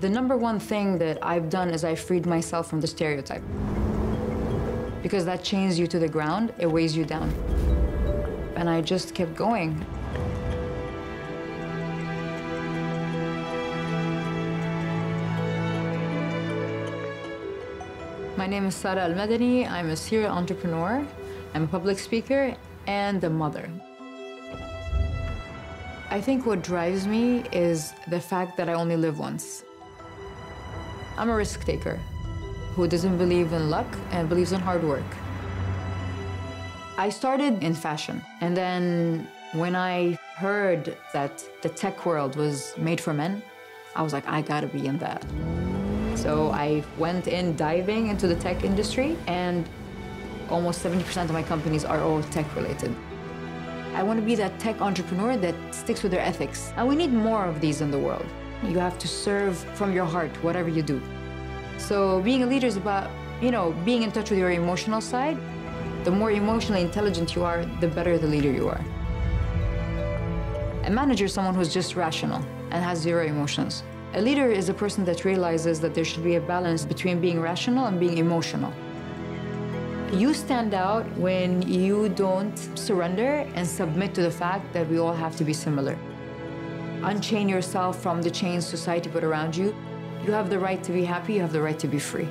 The number one thing that I've done is I freed myself from the stereotype. Because that chains you to the ground, it weighs you down. And I just kept going. My name is Sara Al Madani. I'm a serial entrepreneur. I'm a public speaker and a mother. I think what drives me is the fact that I only live once. I'm a risk taker who doesn't believe in luck and believes in hard work. I started in fashion, and then when I heard that the tech world was made for men, I was like, I gotta be in that. So I went in diving into the tech industry, and almost 70% of my companies are all tech related. I want to be that tech entrepreneur that sticks with their ethics. And we need more of these in the world. You have to serve from your heart, whatever you do. So being a leader is about, you know, being in touch with your emotional side. The more emotionally intelligent you are, the better the leader you are. A manager is someone who's just rational and has zero emotions. A leader is a person that realizes that there should be a balance between being rational and being emotional. You stand out when you don't surrender and submit to the fact that we all have to be similar. Unchain yourself from the chains society put around you. You have the right to be happy, you have the right to be free.